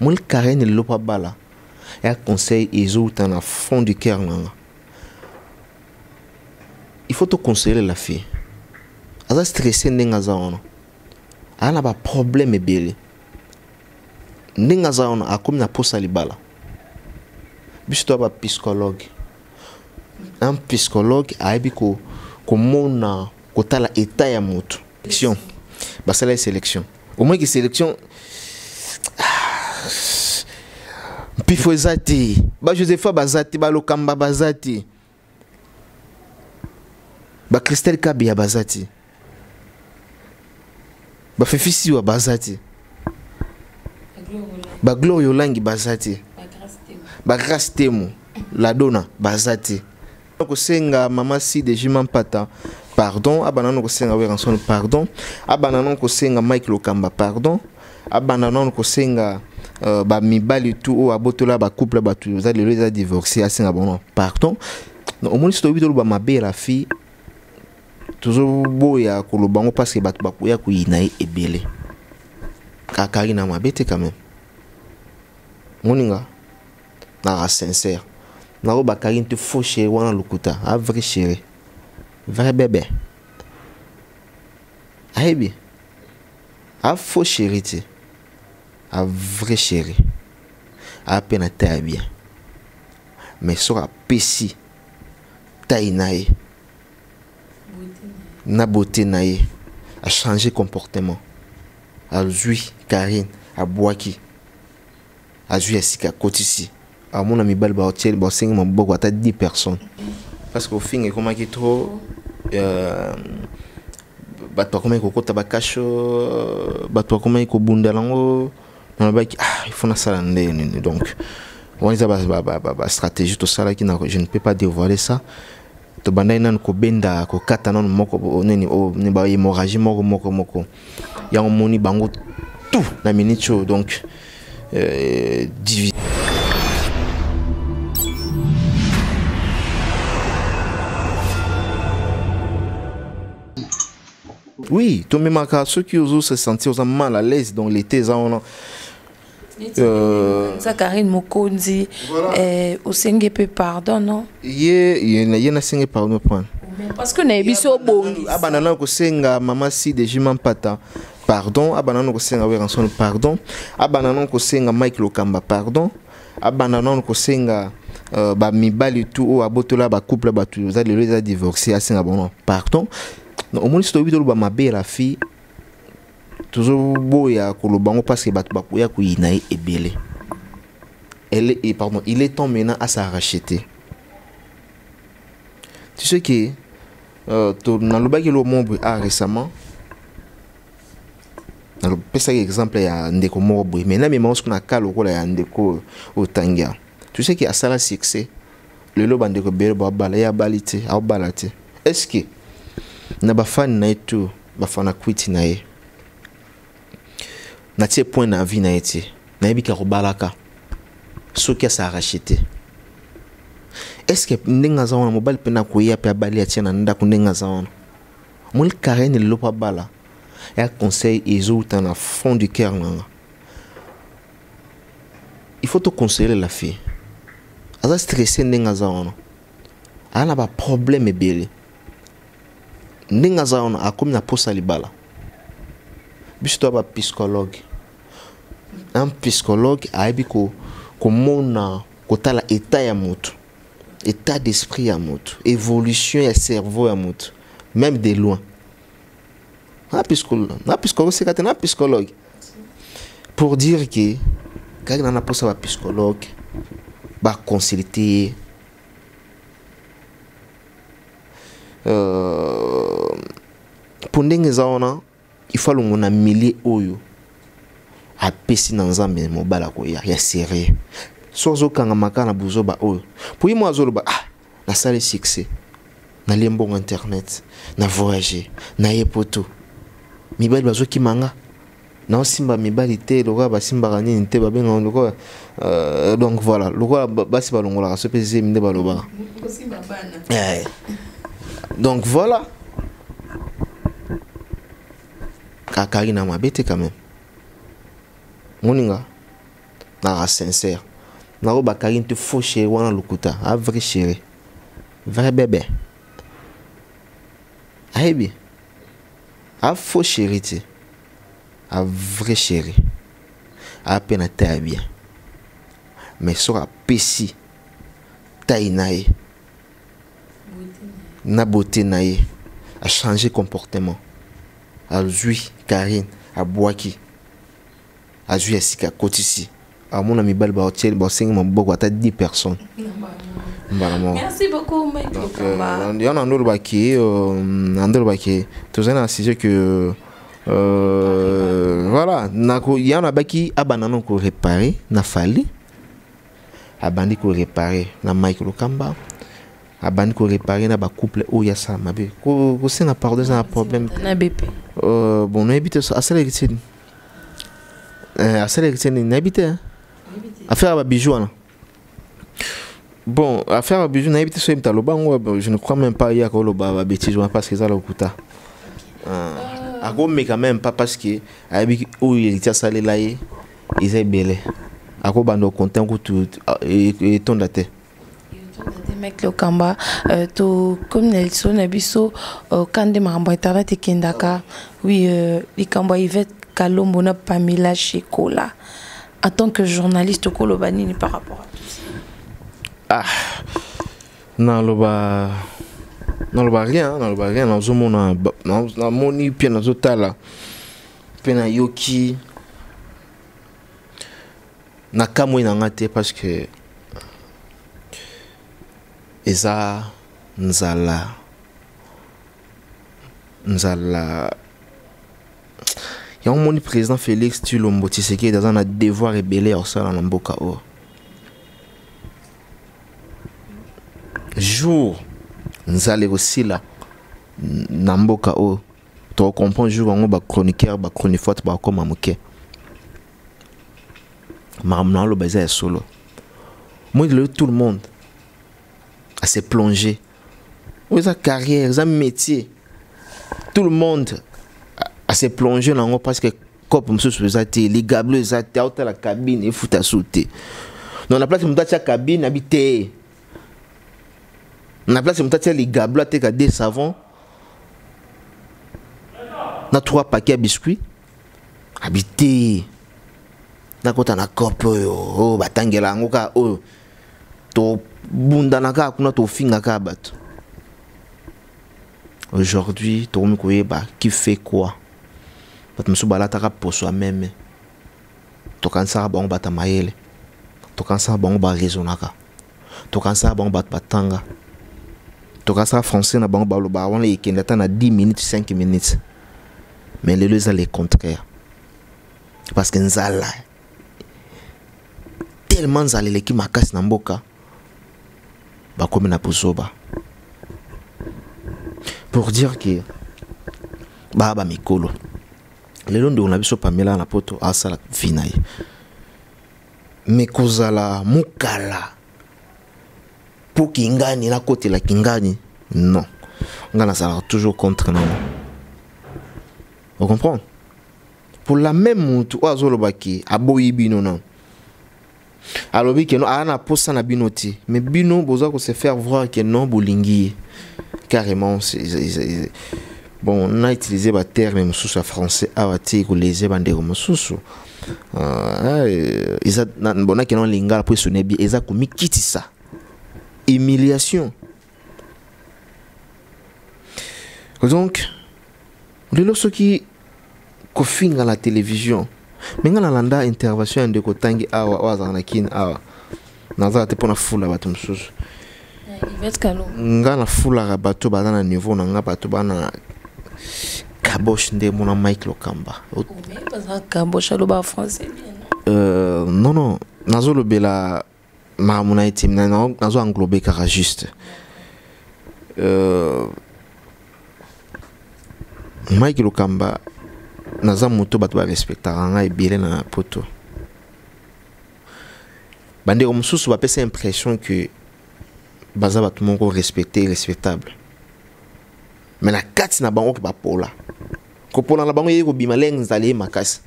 omoni karine lelo mpo abala ya conseil ezowuta na fond du cœur na nga il faut toconsole la fille. Aza stresse ndenge aza wana aza na baproblème ebele ndenge aza wana akomi na posa libala. Biso to ya bapsychologue un psychologue ayebi komona kotala etat ya sélection. Basala sélection. Omoniki sélection mpifo eza te bajosepha baza te balokamba baza te bacristel kabeya baza te bafefisiwa baza te bagloire olangi baza te bagrace temo. Ladona baza te kosenga mama si de juma mpata. Pardon. Abanda nano kosenga weranson pardon. Abanda nano kosenga mike lokamba pardon. Abanda nano kosenga uh, bamibali tu oyo abotola bacouple bato eza lelo eza divorcé asenga bango pardon? Omoni so toyebi toloba mabe ya fille tozoboya koloba ngo parce bato bakoya koyina ye ebele. Kakari na mabe te quand même. Moninga naka sincère. Nako bakari te faux chéri wana lokuta a vrai chéri. Vrai bébé. Ayebi? A faux chéri te a vrai chéri. Ape na ta ya bien. Mais soki apesi tai na ye na beauté na ye achange comportement. Azwi karine. Abwaki azwi ya sika akotisi amona mibali baotieli baosengi maboko ata 10 personnes. Parce que ofinga ekomaki trop bato bakomaki kokota bakasho bato bakomaki kobundela yango nalobaki ah faut nasala nde nini donc. Wana eza bastratégie tosalaki na je ne peux pas dévoiler ça. Tobandaki nanu kobenda kokata nanu moko moko moko moko. Yango moni bango tout na minute donc euh, divi oui tomemaka soki ozose sentir oza mal à l'aise donc l'été za karine mokonzi eh, osengi mpe pardon non? Ye ye nasengi pardon pana parce que nayebi so obongisa abanda nano kosenga mama si de juma mpata pardon abanda nano kosenga weranson pardon. Abanda nano kosenga mike lokamba pardon. Abanda nano kosenga uh, bamibali tu oyo abotola bacouple bato eza lelo eza divorcé asenga bango pardon. Omoni so toyebi toloba mabe ya fille tozoboya koloba yango parce que bato bakoya koyina ye ebele elle est, pardon, il est temps maintenant à s'arracheter. Tu sais que euh, dans le bagage monde a récemment, dans le petit exemple, il y a Ndeko Morbo, mais là, même qu'on a calé au ya Ndeko euh, Otanga. Tu sais qu'il y a ça la succès, le lobe Ndeko Berbo a balé, a balité, a balaté. Est-ce que n'a pas fan na tout, ba fan a quitté na ye natie point na vie na ye te nayebi ka kobalaka soki asarrache te estce ndenge aza wana mobali mpe nakoya mpe abali atia na ndako ndenge aza wana? Omoni karine lelo mpo abala ya conseil ezowuta na fond du cœur nanga. Il faut toconsole la fille. Aza stresse ndenge aza wana. Aza na baproblème ebele. Ndenge aza wana akomi na posa libala. Biso to ya bapsychologue un psychologue ayebi komona kotala etat ya motu état d'esprit ya motu évolution ya cerveau ya motu même de loin. Na psychologue seka te na psychologue. Pour dire que kaki na na mposa bapsychologue baconsulte ye uh, mpo ndenge eza wana ifo alongo na milie oyo apesi na nzambe mobali akoya ya sérieux. So ozokangama kaka na buzoba oyo. Po ye mo azoloba ah nasali succès. Nalie mbongo internet na voyage naye poto mibali bazokimanga. Naosimba mibali te lokola basimbaka nini te babengaka lokola uh, donc voilà. Lokola basi balongolaka so mpe zemi nde balobaka. Donc voilà. Kakari na mabe te quand même moninga naka sincère. Nakoba karine te faux chéri wana lokuta a vrai chéri. Vrai bébé. Ayebi a faux chéri te a vrai chéri. Ape na ta ya bien. Mais soki apesi tai na beauté na ye comportement. Karine azwi ya sika akotisi amona mibali baotie basengi maboko ata 10 personnes. Mbala moko. Merci beaucoup, Mike Lokamba. yo na nde olobaki na nde olobaki tozali na sujet que euh, voilà. Ya na baki abanda no korepare na fali. Abandi korepare na mike lokamba abandi korepare na bacouple oyo asala mabe Ko- kosenga pardon eza na problème. Na BP. Euh, bon nayebi te asalaki Eh, asalaki ti nini nayebi te hein? affaire ya babijou wana? Bon affaire ya babijou nayebi te so yebita aloba yango je ne crois même pas yaka oloba babétise wana parce que eza lokuta. Akomeka même pas parce que ayebi oyo héritier asalela ye eza ebele. Akobanda okontin kutu ah, e- etonda te Mike Lokamba, to comme Nelson na biso kande makambo ya internet ekendaka oui likambo ya Yvette Kalombo na Pamela Shekola. En tant que journaliste okoloba nini par rapport à naloba naloba rien naloba rien nazomona ba- na- namoni mpe nazotala mpe nayoki nakamwi na nga te parce que eza nzala nzala yango président félix tulombo tisekedi aza na devoir ebele ya kosala na mboka oyo jour nzala ekosila na mboka oyo tokocomprendre jour yango bachroniqueur bachronifote bakoma moke makambo na aloba eza ya solo. Moi lelo tout le monde ase plongé oyo eza carrière eza métier. Tout le monde a- ase plongé nango parce que cope mosusu eza te ligablo eza te aotala cabine efuta su te donc na place moto atia cabine abi te na place moto atia ligablo ateka de savon na trois paquet ya biscuit abi te nakota na cope oyo oyo batangela yango kaka oyo tobundana kaka kuna tofinga kaka bato aujourd'hui tokomi koyeba qui fait quoi? Bato mosusu balataka poso ya meme. Tokanisaka bango bato ya mayele. Tokanisaka bango baresonaka tokanisaka bango bato batanga. Tokanisaka français na bango balobaka wana ekende ata na 10 minutes 5 minutes. Mais lelo eza le contraire parce que nzala tellement nzala eleki makasi na mboka. Bakomi na bozoba pour dire que baa bamikolo lelo ndeko na biso pamela na poto asala vi na ye. Me kozala mokala. Mpo kingani nakotela kingani? Non. Nga nazalaka toujours contre nango ocomprendre pour la même mutu oyo azolobaki aboyi bino nano alobi ke no aa na posa na bino mais bino boza kose faire voir ke non bolingi bon na utilize baterme mosusu ya français awa te kolese bandeko mosusu. Ah, eh, eza na- bonaki na lingala mpo esone bien eza komikitisa. Humiliation. Donc lelo soki kofinga na télévision me nga nalanda intervention ya ndeko tangi awa oyo azala na kini awa. Nazala te mpo nafula bato mosusu. Kalombo nga nafulaka bato baza na niveau na nga bato bana kabosh nde mona mike lokamba bosha aloba français Euh, non non. Nazolobela makambo na ye te na- na- nazo englobe kaka juste. Euh, mike lokamba naza moto bato barespectaka nga ebele na poto. Bandeko mosusu bapesa impression ke baza bato moko respecte respectable me na kati na bango ke bapola kopola na bango yei kobima lenge nzala ye makasi.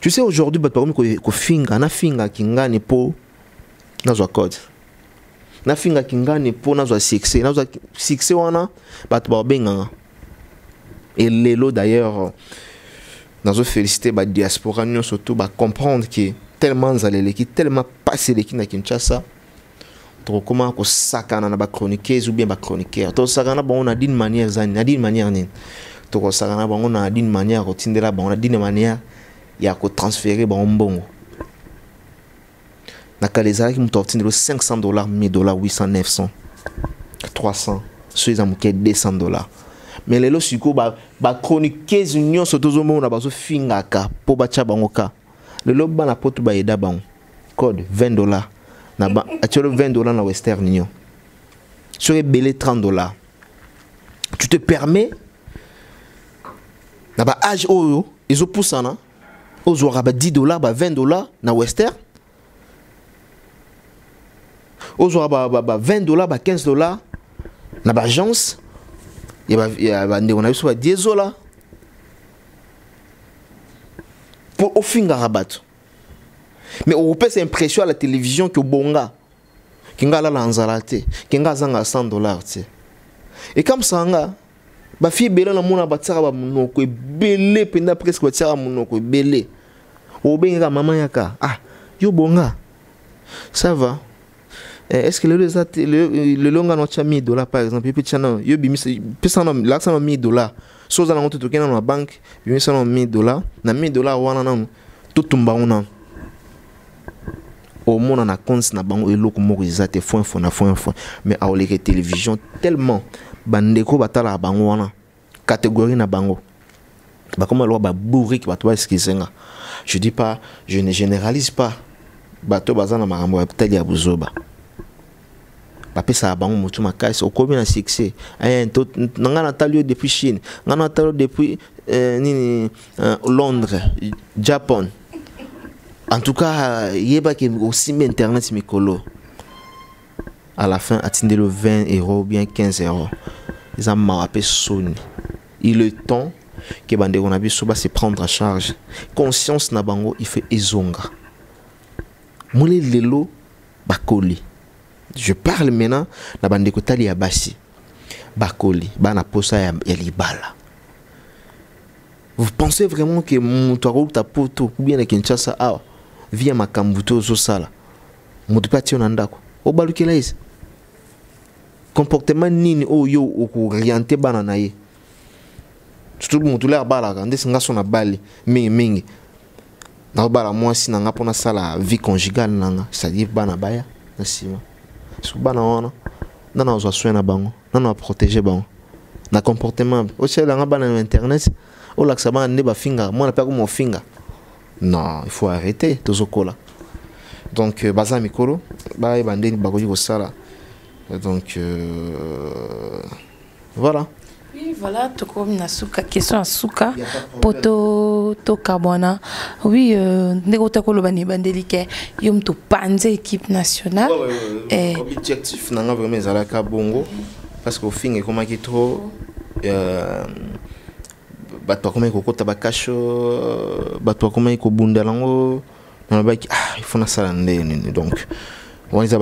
Tu sais aujourd'hui bato bakomi kofinga nafingaki ngani mpo nazwa code. Nafingaki ngani mpo nazwa succès. Nazwa succès wana bato babenganga elelo d'ailleurs nazofélicité badiaspora nyonso to bacomprendre ke tellement nzala eleki tellement pasi eleki na kinshasa tokokoma kosakana na bachroniqueuse ou bien bachroniqueur tosakana na bango na dine manière eza nini na dine manière nini tokosakana na bango na dine manière ya kotindela bango na dine manière ya kotransfere bango mbongo na kala ezalaki moto akotindela 500 dollars 1000 dollars 800 900 300 so eza moke 200 dollars. Mais lelo sikoyo bachroniqueuse nyonso tozomona bazofingaka mpo batya bango ka lelo bana poto bayeda bango code 20 dollars na ba atiolo 20 dollars na western union. Soki ebele 30 dollars. Tu te permets na baage oyo ezopusana ozwaka ba 10 dollars ba 20 dollars na western. Ozwaka ba, ba, ba 20 dollars ba 15 dollars na baagence ya bandeko na biso badiezola mpo ofingaka bato mais okopesa impression à la télévision ke obonga ke nga alala nzala te ke nga azanga 100 dollars te ekamisaka nga bafie ebele namona batiaka bamonoko ebele mpenza presque batiaka monoko ebele obengaka mama yaka ah yo bonga ça va? Eh, est ce que lelo eza lelo nga na otya 1000 dollars par exemple? Tya nano yo bimisa pesa nano lakisa nano 1000 dollars. So oza nango te toke nano na banke bimisa nano 1000 dollars. Na 1000 dollars wana nano totumbango nano omona na compte na bango eloko moko eza te fo info na fo info mais télévision tellement bandeko batalaka bango wana catégorie na bango. Bakoma loka babourrike bato baeskizenga je dis pas je ne généralise pas. Bato baza na makambo ya tali ya buzoba bapesaka bango motu makasi okomi na succès ngai natali yo depuis chine. Ngai depuis euh, euh, londres japan en tout cas yebaki osimbi internet mikolo à la fin atindeli 20 euros ou bien 15 euros. Eza mawa mpe soni il est temps ke bandeko na biso base prendre en charge. Conscience na bango ife ezonga. Mole lelo bakoli. Je parle maintenant na bandeko tali ya basi bakoli bana posa ya, ya libala vous pensez vraiment ke moto akoluta poto ou bien na kinshasa awa via makambo te ozosala. Moto mpe atia yo na ndako. Obalukela esi comportement nini oyo yo okoriente bana na ye? Surtout motu le abalaka ndesi nga so na bali mingimingi naobala mwasi na nga mpo nasala vie conjugale na nga c'est-à-dire bana baya na nsima. Soki bana wana nana ozwa soin na bango nana aprotege bango. Na comportement otielanga bana na internet olakisa bana nde bafingaka mwana mpe akoma ofinga non il faut arrêter tozokola. Donc euh, baza mikolo bayeba ndeni bakoki kosala. Donc euh, voilà. Oui, voilà, tokomi na suka question ya suka. Mpo to tokabwana oui euh, ndenge ota koloba na ebandeli ke yo moto panza équipe nationale. Eh. objectif na nga vraiment ezalaka bongo parce que ofinga ekomaki trop bato bakomaki kokota bakasho bato bakomaki kobundela yango nalobaki ah il faut nasala nde nini donc. Wana eza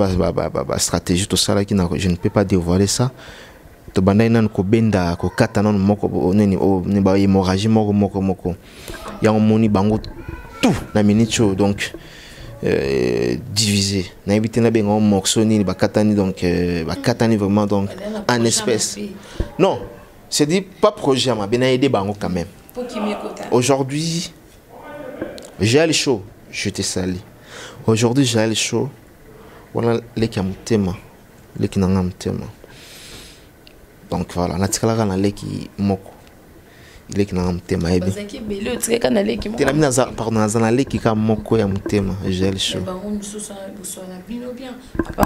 bastratégie tosalaki na je ne peux pas dévoiler ça. Tobandaki nanu kobenda kokata nanu moko nini ni bahémorragie moko moko moko. Yango moni bango tout na minute oyo donc euh, divisé. Nayebi te nabenga ngo morceau nini bakatani donc euh, bakatani vraiment donc en espèce. non c'est dit pas projet ya mabe nayede bango quand même. Aujourd'hui j'ai le chaud je te sali. Aujourd'hui j'ai le chaud wana leki ya motema leki nanga motema donc voilà natikalaka na leki moko leki motema yebi te nabi naza pardon naza na leki ka moko ya motema j'ai le chaud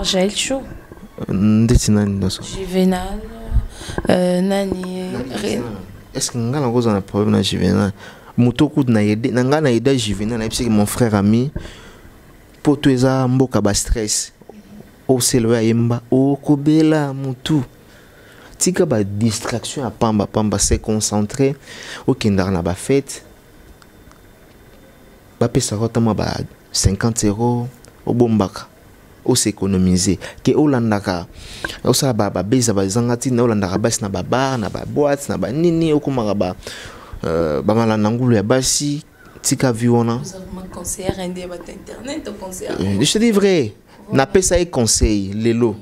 Jaël Chaud, ndeti nani nyonso Juvenal, Nani, Ré- est ce que nga nakozwa na problème na juvenal? Moto kutu na ngai na yeda juvenal nayebisaki mon frère ami mpo to eza mboka bastress oselo oyo ayemba okobela motu. Tika badistraction ya pamba pamba se concentré. Okendaka na bafete bapesaka otama ba 50 euro obombaka oseéconomise ke olandaka osala babeza bazanga ntina olandaka basi na babar na baboite na banini okomaka ba euh, bamalanda ngulu ya basi tika vi wana Euh, je te dis vrai napesa ye conseil lelo.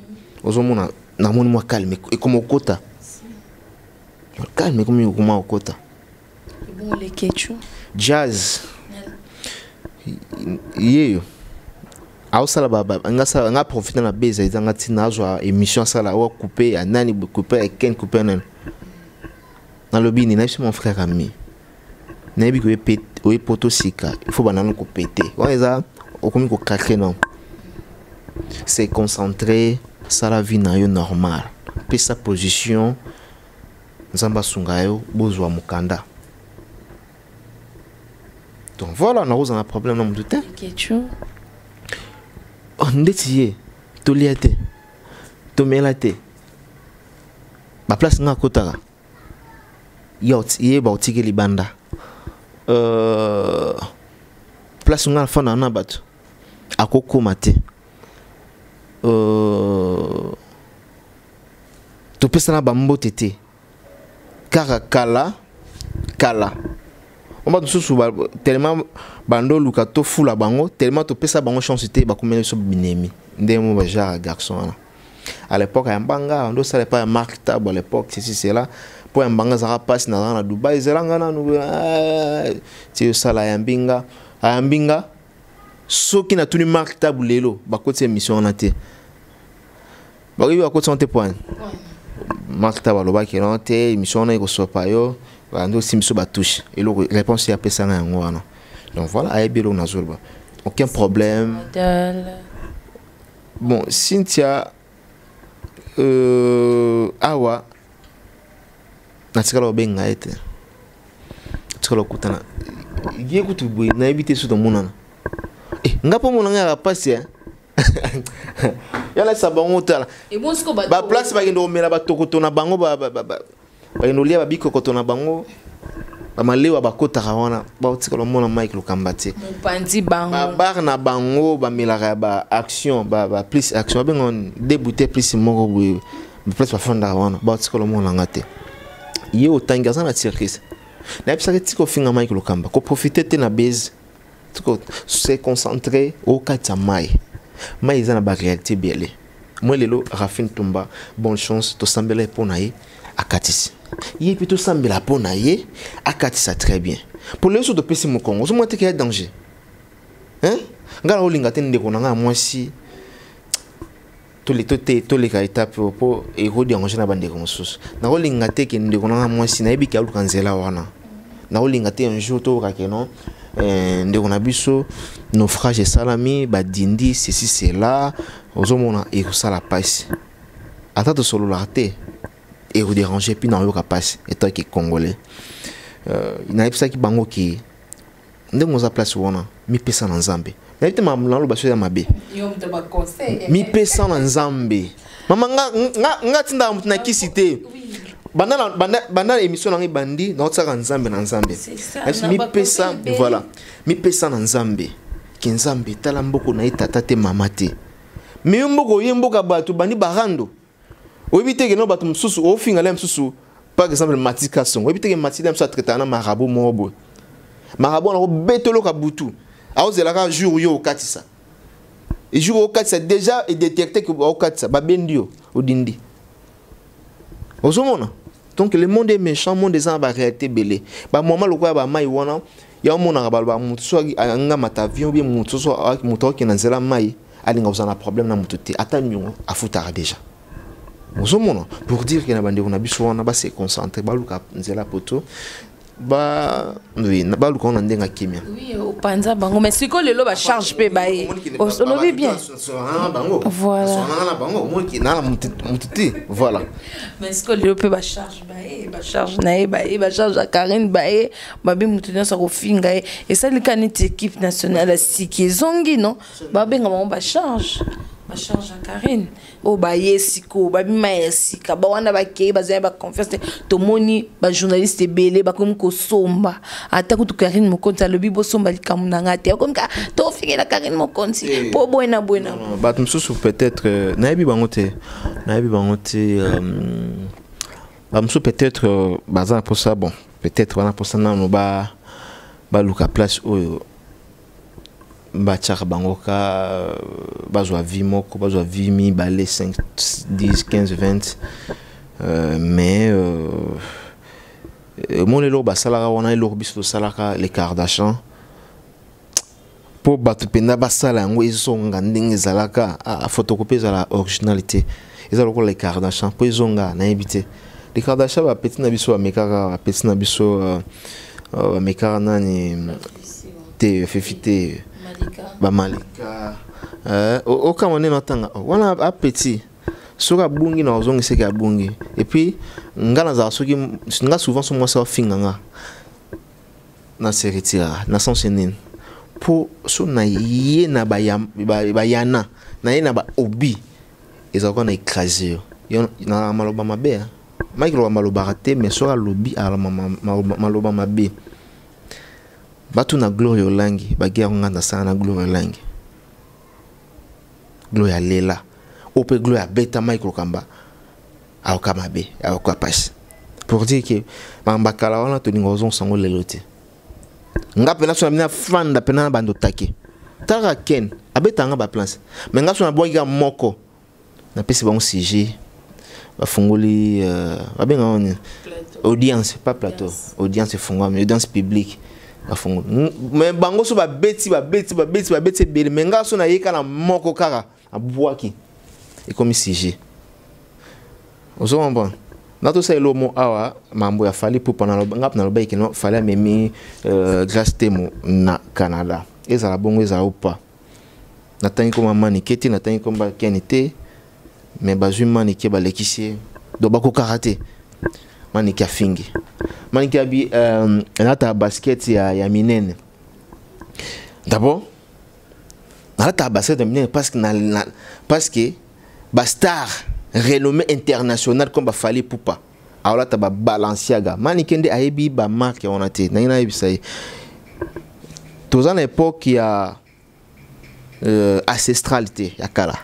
Ozomona namoni mwa calme ekoma okota. Calme ekomi ekoma okota. Jazz. Yeyo aosala nga profite na beza ezanga ntina azwa émission asala oa coupe ya nani coupe ya ken coupe ya nani. Nalobi nini nayebi so mon frère ami. Nayebi oye poto sika faut banano kopete wana eza okomi kokatre non? Se concentre sala vie na yo normal. Pesa position nzambe asunga yo bozwa mokanda. Donc voilà nakozala na problème na motu te oh, ndeti ye tolia te tomela te. Baplace nga akotaka. Ye baotiki libanda. Uh, place nga afanda na bato akokóma te. Uh, topesana bambote te. Kaka kala kala bato mosusu telema bando oluka tofula bango telema topesa bango chance te bakomeli biso binemi. Ndenge mo ya garçon wana. À l'époque ya mbanga ndo osala epa ya mark tabo à l'époque ceci cela mpo ya mbanga ezalaka mpasi nazalaka na dubai ezelanga nanu ti osala ayambi nga ayambi nga soki natuni mark table lelo bakoti émission wana te. Bakoki bakoti wana te poani mark table alobaki elona te émission wana ekosopa yo bandi osimbi so batushe eloko réponse ye apesanga yango wana donc voilà ayebi eloko nazoloba aucun problème. Bon cynthia euh, awa. Natikala obenga ye te. Tikala okutana ye kutu boye nayebi te so tomonana eh, nga mpo monanga yaka mpasi yalasa bango tala. Baplace bakende komela batokoto na bango bakende olia babikokoto na bango bamalewa bakotaka wana baotikala omona mike lokamba te. Babar na bango bamelaka ya baaction baplus action babenga debute plus moko boye baplace bafandaka wana baotikala omonanga te. Ye otangi aza na circus. Nayebisaki tika ofinga mike lokamba koprofite te na base. Se concentre okatisa mai. Mai eza na baréalité ebele moi lelo rafine tumba bonne chance tosambela ye mpo na ye akatisi ye mpe tosambela mpo na ye akatisa très bien. Mpo lelo so topesi mokongo ozomona teke ya danger. Ngai na olinga te ndeko na ngai ya mwasi toleka etape mpo ekodiange na bandeko mosusu nakolinga te ke ndeko na ngai mwasi nayebi ke aluka nzela wana nakolinga te un jour tokake no ndeko na biso naufrage esalami badindi ceci cela. Ozomona ekosala mpasi ata tosololaka te ekoderange mpi nayoka mpasi etaki congolais. Nayebisaki bango ke ndenge oza place wana mipesa na nzambe. Nayebi te naloba so ya mabe mipesa na nzambe. Mama nga tindaka moto na kisi te. Banda émission nango ebandi naotisaka nzambe na nzambe. Mipesa voilà. Mipesa na nzambe. Ke nzambe tala mboko na ye tata te mama te. Me yo mboka oye mboka bato bandi barando oyebi teke no bato mosusu ofinga le mosusu par exemple mati kasongo oyebi teke mati le mosusu atretaka na marabu moko boye marabu wana kobetoloka butu. Aozelaka jour yo okatisa. Jour okatisa déjà edetecte ke okatisa babendi yo odindi. Ozomona? Donc le monde est méchant monde eza na baréalité ebele bamoma lokola bamai wana ya omonaka baloba motu so angamata avion obie motu so moto akokende nzela mai alinga kozala na problème na motu te. Ata déjà ozomona pour dire ke na bandeko na biso wana base concentre baluka nzela poto ba oui baluka ngo na ndenge akimia opanza bango mais sikoyo lelo bacharge mpe baye olobi bien. voilà. Motu te voilà. Mais sikoyo lelo mpe bacharge baye bacharge na ye baye bacharge ya karine baye babe motu nyonso akofinga ye. Esalika neti équipe nationale ya siki ezongi non? Babenga bango bacharge bacharge ya karine. Oyo baye sikoyo babima ya sika. Bawana bakei bazali baconfiance te tomoni bajournaliste ebele bakomi kosomba ata kutu karine mokonzi alobi bosomba likambo na ngai te bakomi ka tofikela karine mokonzi. Mpo boye na boye na. Bato mosusu peut-être euh, nayebi bango te. Nayebi bango te euh, bamosusu peut-être euh, baza na mposa bon peut-être wana mposa nano ba baluka place oyo batiaka bango ka euh, bazwa vie moko bazwa vie mibale 5 10 15 20 euh, mais euh, omoni eloko basalaka wana eloko biso tosalaka les kardachan mpo bato mpenza basala yango ezonga ndenge ezalaka ah, photocopie ezala originalité eza lokola lecardachan mpo ezonga nayebi te. Lecardachan bapeti na biso bamekaka bapeti na biso euh, euh, bamekaka nani te fefi te bamalika eh, okama nde natanga wana apeti soki abungi na ozongiseki abungi. Epuis nga nazala soki nga souvent so mwasi afinga nga naseretiraka na sens nini? Mpo so na ye na baya- ba- bayana na ye na baobi ezalaka na écrase yo. Yo na maloba mabe mike loba malobaka te mais soki alobi alama ma- ma- maloba mabe bato na gloire olangi bage yango nga nasala na gloire olangi gloire alela oyo mpe gloire abeta mike lokamba aoka mabe aoka pasi. Pour dire ke makambo akala wana tolinga ozongisango lelo te. Nga mpena so na bina fanda mpena na bando take. Taka ken abetanga baplace me nga so nabwakika moko napesi bango sujet bafungoli euh, babengaka nini? Audience pas plateau. Audience efungwami audience publique bafungoli N- me bango so babeti babeti babeti babeti ebele. Me nga so nayeka na moko kaka abwaki ekomi sujet ozo comprendre nga tosala elo mo awa mambo ya fali pupa nga mpe naloba eke no fali amemi euh, grace temo na canada. Ezala bongo ezala opa natangi koma manike te natangi koma keni te me bazwi manike balekisi ye do bakokaka te manike afingi manike abi euh, nalataka basket ya, ya minene. D'abord nalataka basket ya minene parce que, na, na, parce que bastar renommé international comme bafali pupa aolata babalanciaga manike nde ayebi bamarke wana te. Nangi nayebisa ye? Toza na époque ya euh, ancestralité ya kala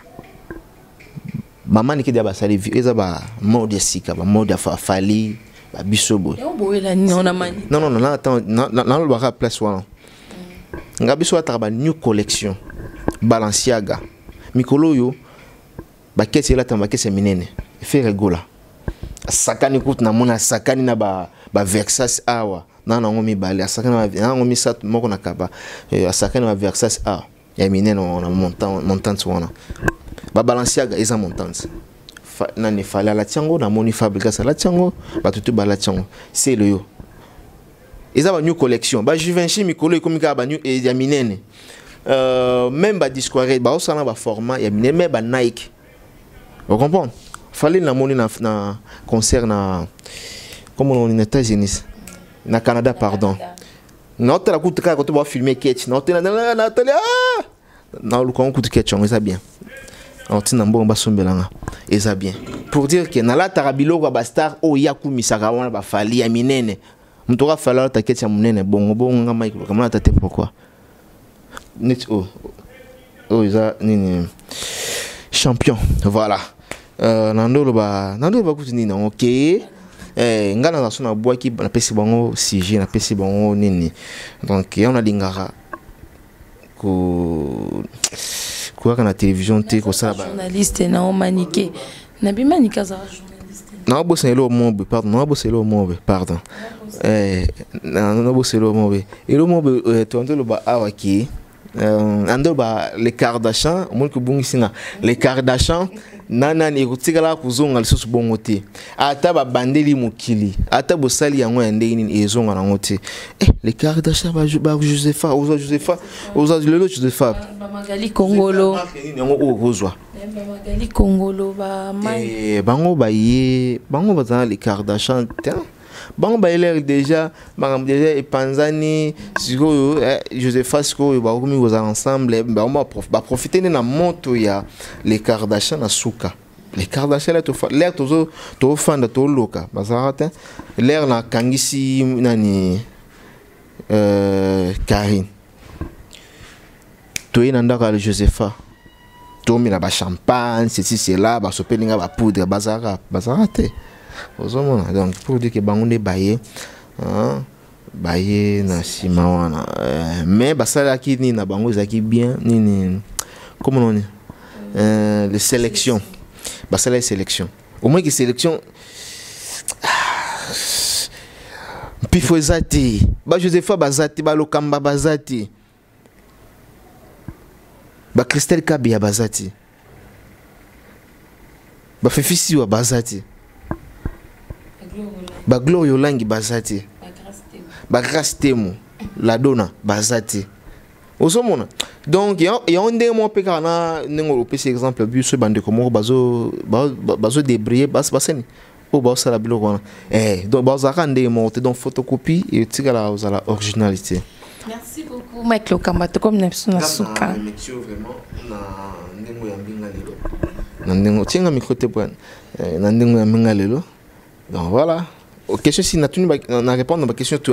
bamanike nde basali vi eza bamode ya sika bamode ya fali babiso boye. Yango boyela nini ona mani? Non non non na- attends, na- na- nalobaka place wana nga biso ataka banew collection balanciaga mikolo oyo bakesi elatama bakesi ya minene efe regola asakani kutu namoni asakani na ba- baversas awa. Na nango mibale asakani na ba- na nango misato moko na kaba. Eh, asakani na baversas awa. Ya minene montan- montante wana babalanciaga eza montante nani fale alati yango namoni fabrikas alati yango bato te balati yango selo yo eza banew collection bajuvenchi mikolo ekomi kaka banew eh, ya minene euh, même badiscoire baosala na baformat ya minene me banike ocomprendre fali namoni na, na concert na comme on na états-unis na canada pardon naotala kutu kaka koto bafilme ketch naotala natali naoluka ngo kutu ketch yango eza bien ntina mbongo basombelanga. Eza bien. Pour dire ke nalataka biloko ya bastar oyo ya kumisaka wana bafali ya minene. Moto oka fali alata keti ya monene bongo bongo nga mike kamona ata te pourquoi? Neti oyo oyo eza nini? Champion voilà. Euh, na nde oloba na nde oloba kutu nini yango ke eh, ngai naza so nabwaki napesi bango sujet napesi bango nini. Donc yango nalingaka ko kokaka na télévision te kosala ba journaliste na o manike na bimanike azala naobosana eloko moko boye pardon naobosana eloko moko boye pardon. Na- naobosana boye eloko moko boye toande oloba awa ke ande oloba le kardachan omoni kobungisi nga le na nani ekotikala kozonga lisusu bongo te. Ata babandeli mokili ata bosali yango ya ndenge nini ezonga nango te. Eh, le carte d'achat bajosepha oza josepha? Oza lelo josephaayango oyo kozwa bango baye bango bazala le carte d'achat te bango baelere déjà makambo déjà epanzani sikoyo eh, josepha sikoyo bakomi kozala ensemble bango baprofite nde na moto ya le kardashin na suka. Le kardashin lere tozofanda toloka. Bazalaka te lere nakangisi nani euh, karine. Toye na ndako ya josepha. Tomela bachampagne ceci cela basopeli nga bapoudre bazalaka bazalaka te ozomona. Donc pour dire ke bango nde baye baye na wana. Euh, mais basalelaki nini? Na bien nini? Komo noni euh, le sélection basalaki sélection au moins ke sélection mpifo eza te bajosepha baza te balokamba baza te bacristel kabeya bagloire olangi baza te. Bagrace temo. Ladona baza te. Ozomona donc yango ndenge moko mpe kaka na ndenge opesi exemple biso bandeko moko bazodebrye basani oyo baosala biloko wana. Donc bazalaka ndenge moko te. Donc photocopie etikala ozala originalité Merci beaucoup, Mike Lokamba. Comme Nepsu na suka. na ndenge otienga micro te bwana. Na ndenge ya minga lelo donc voilà. Question si natuni na répondre na baquestion tu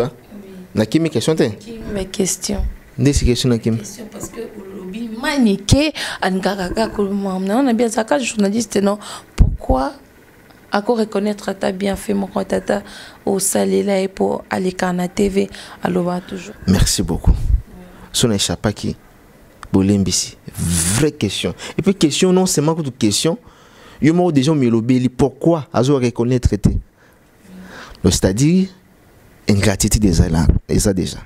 nakimi question te Mes questions. nde si question Question parce que olobi manike anikaka kaka koloma na on a bien quand journaliste non? Pourquoi ako reconnaître ata bien fait moko tata osalela ye mpo aleka na tv aloba toujours. Merci beaucoup. So na échappaki bolembisi vraie question. Et puis question non seulement kutu question yo moko déjà omelobeli pourquoi azo reconnaître te donc c'est-à-dire ingratitude eza là eza déjà.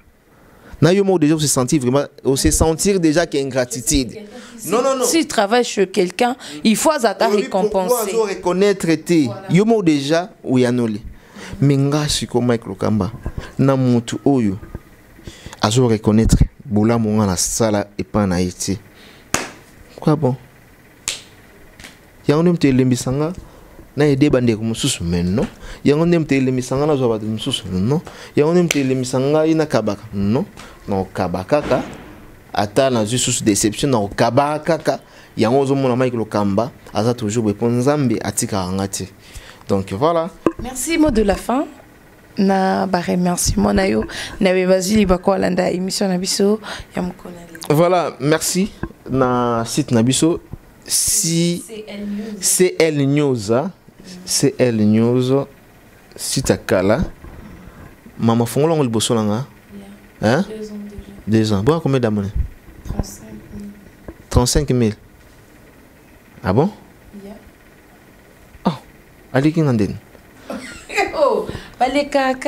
Na yo moko déjà ose sentir vraiment ose sentir déjà que ingratitude. Non non non. si tu travailles chez quelqu'un il faut azaka récompenser azo reconnaître te yo moko déjà oyanoli me nga siko mike lokamba na motu oyo azo reconnaître. Bolamu nga nasala epai na ye te kwa bon? Yango nde moto elembisa nga na ede bandeko mosusu me non yango nde moto elembisa nga nazwa bato mosusu non yango nde moto elembisa ngai nakabaka non nakokaba kaka ata nazwi susu déception nakokaba kaka. Yango ozomona mike lokamba aza toujours boye mpo nzambe atikaka nga te. Donc voilà. Merci mot de la fin. Na baremerciement na yo. Na bebazwili bakolanda émission na biso. Ya mokona voilà merci. Na site na biso si cl news. Cl news site ya kala mama fongola yango liboso na nga hein? deux ans boka combien d'abonnés? 35 000 ah bon? Oh aleki nga ndeni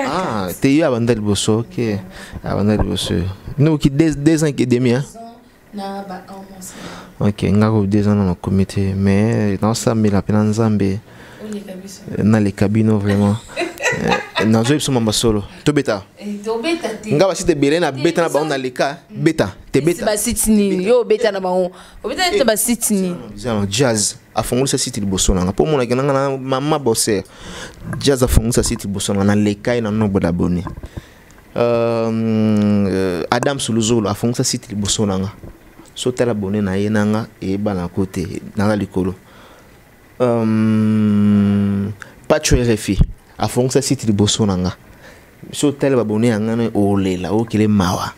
ah te yo abanda liboso ok. Abanda liboso noki deux ans et demi hein? Ok ngako deux ans na nakomi te mais naosambela mpe na nzambe. Naleka bino vraiment. Nazoyi biso mamba solo. Tobeta. Nga basite ebele na beta na bango naleka beta tebeta. Basite nini yo obeta na bango. Obeta nete basite nini jazz afongolisa site liboso nanga mpo omonaki nanga na mama boser jazz afongolisa site liboso nanga naleka ye na nombre d'abonné euh, adam suluzolo afongolisa site liboso nanga so tala na ye nanga eyebanako te nanga likolo. Um, pacho rfi afongisa site liboso na nga so otali babone ya nga olela okele mawa.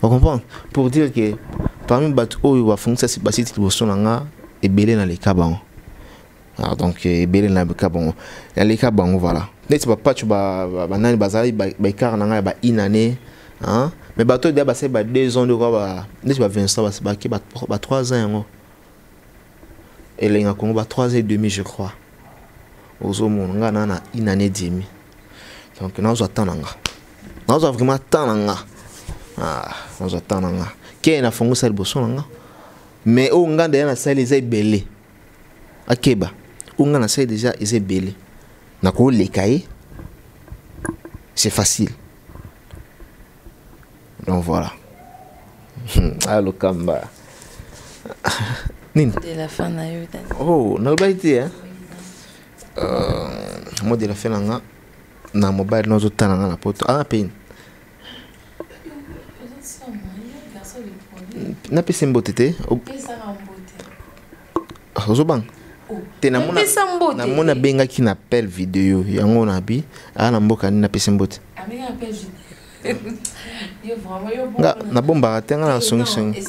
Ocomprendre pour dire que parmi bato oyo bafongisa basite liboso na nga ebele naleka bango. Ah, donc ebele naleka bango. Naleka bango voilà. Neti bapacho banani bazali baekart na ngai bainane mais bato oyo basali ba deux ans ndeko neti ba vincent bake ba trois ans yango elenga kongo ba trois ans et demi je crois. Ozomona nga na na une année demi donc nazwa temps na nga nazwa vraiment temps na nga nazwa temps na nga ke nafongosa liboso na nga mais oyo nga deja nasali eza ebele akeba oyo nga nasali deja eza ebele nakoleka ye c'est facile donc voilà. Alokamba nini? Oh nalobaki te hein? uh, mot de la fin na nga na mobali nazotala nga na poto. Aa peni napesi mbote te. O- ozobanga? Te namona te. abengaki na appel video yango na bi aa na mboka nini napesi mbote nga euh, nabombaka te nga na eh, songisengi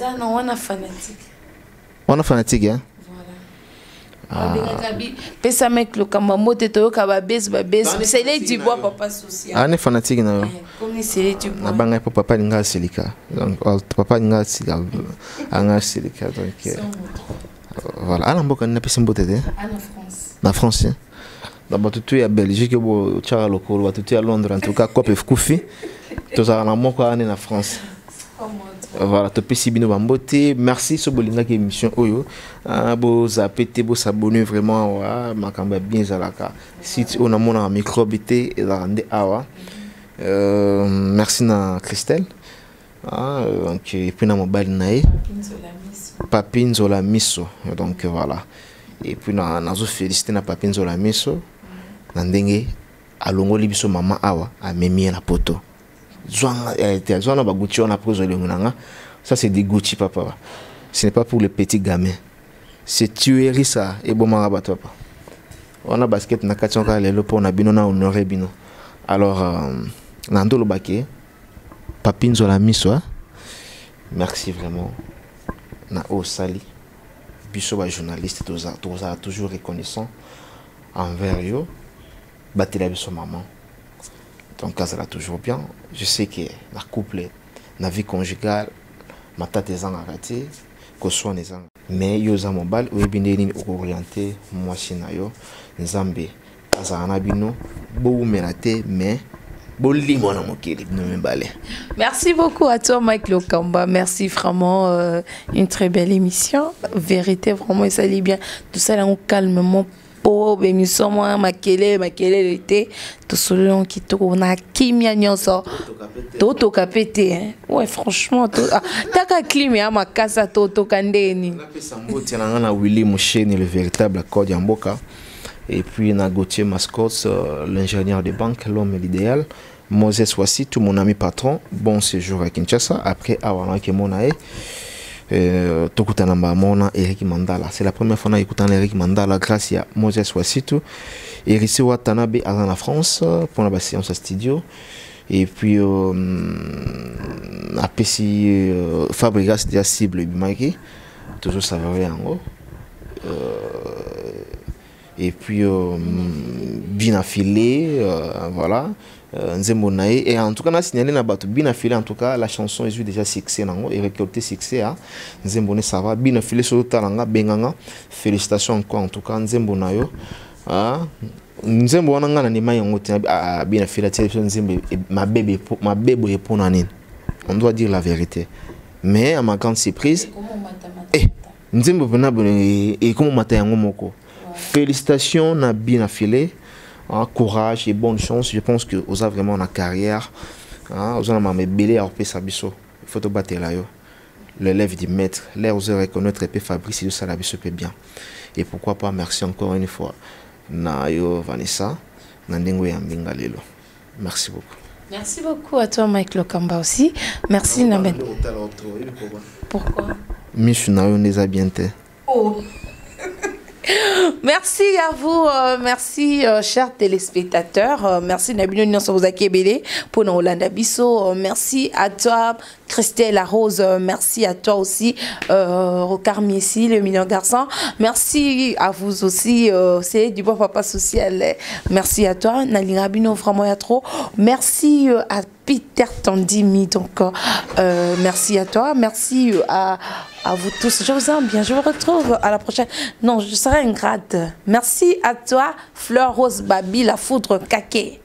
wana fanatike ah. pesa mek lokamba mo te toyoka babese babese. Sele dibois papa sosia ane fanatike na yo. Ah, eh, na bangai mpo papa alinga asilika. Oh, papa alinga asilika anga asilika donc euh, voilà. Ah, Ala mboka nini apesi mbote te? Na france. Na bato tu ya belgique bo otyaka lokolo bato tu ya londres en tout cas kope kufi. Tozalaka na moko ane na france. Voilà topesi bino bambote merci so bolingaki émission oyo. Ah, bozape te bosabone vraiment awa makambo ya bien ezalaka site oyo namonaka microbe te ezalaka nde awa. Euh, merci na christelle. Ah, donc epuis na mobali na ye. Papi nzola miso. Donc voilà. Et puis na nazofélicité na papi nzola miso. Na ndenge alongoli biso mama awa amemi ye na poto zwanga te zwanga baguti wana mpo ozwa elongo na nga ça c'est des gucci papa. Ce n'est pas pour les petits gamins. C'est tuerie ça ebomaka bato papa. Wana basket na kati kaka lelo mpo na bino na honore bino. Alors euh, na ndolobaki papi nzola miso merci vraiment. Na oyo osali biso bajournaliste toujours reconnaissant envers yo. Batela biso maman donc azala toujours bien je sais que na couple na vie conjugale matata ezangaka te koswana ezanga mais yo oza mobali oyebi nde nini okooriente mwasi na yo nzambe azala na bino bowumela te mais bolimwa na mokili bino mibale Merci beaucoup à toi, Mike Lokamba. Merci vraiment. euh, une très belle émission. Vérité, vraiment, ça allait bien. Tout ça, là, calmement. Po, émission, moi, makele, makele, l'été. Tout ce long qui tourne à Kimia Nyonso. Toto kapete, hein. Ouais, franchement. Ah, Taka klimi, hein, ma casa, Toto Kandeni. napesa mbote na nga na willi mosheni le véritable accord ya mboka et puis na gautier mascots euh, l'ingénieur de banque l'homme l'idéal moses wasi tout mon ami patron bon séjour à kinshasa après awa naki mona ye euh, tokutana bamona eric mandala. C'est la première fois na ekutana eric mandala grâce ya moses wasitu. Erisi watana be aza na france mpona baséance ya studio. Et puis euh, apesi euh, fabrigas déjà cible ebimaki toujours savare yango euh, et puis euh, bina filé euh, voilà nzembo na ye et en tout cas na signalé na bato bina filé en tout cas la chanson ezwi déjà succès nango et récolté succès ah nzembo ne ça va bina filé soki otala nga benganga. Félicitations encore en tout cas nzembo na yo ah, nzembo wana nga nandima yango te bina filé atia biso nzembo e- e- mabebo epona nini? On doit dire la vérité. Mais à ma grande surprise Eh, nzembo mpena ekomomata yango moko? Félicitations na bien affilé hein, courage et bonne chance. Je pense que oza vraiment na carrière hein, na mama ebele ya kopesa biso faut tobatela yo. L'élève du maître. L'air oza reconnaître pe fabrice mpe bien. Et pourquoi pas merci encore une fois na yo vanessa merci beaucoup. Merci beaucoup à toi, Mike Lokamba aussi. Merci, Naben. Pourquoi? Misu na yo nde eza bien te Oh. Merci à vous, euh, merci euh, chers téléspectateurs, euh, merci Nabino Nyonso Kebele pour Hollanda Bisso, merci à toi Christelle La Rose, euh, merci à toi aussi Rocard Miessi, le mignon garçon, merci à vous aussi, c'est du bon papa social, merci à toi Nalinga Bino vraiment trop, merci à Peter Tandimi. Donc, merci à toi. Merci à, à vous tous. Je vous aime bien. Je vous retrouve à la prochaine. Non, je serai ingrate. Merci à toi, Fleur Rose Babi, la foudre caquet.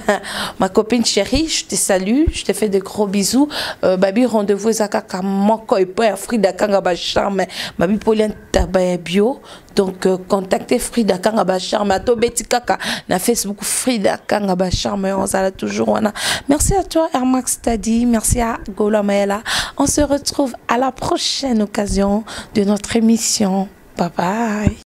Ma copine chérie, je te salue, je te fais de gros bisous. Euh, babi, rendez-vous ezaka kamoko et pas Frida Kanga ba charme. Babi Pauline tabaya bio. Donc euh, contactez Frida Kanga ba charme. Ato beti kaka na Facebook Frida Kanga ba charme. On sera toujours wana. Merci à toi Hermax Tadi, merci à Gola Maela. On se retrouve à la prochaine occasion de notre émission. Bye bye.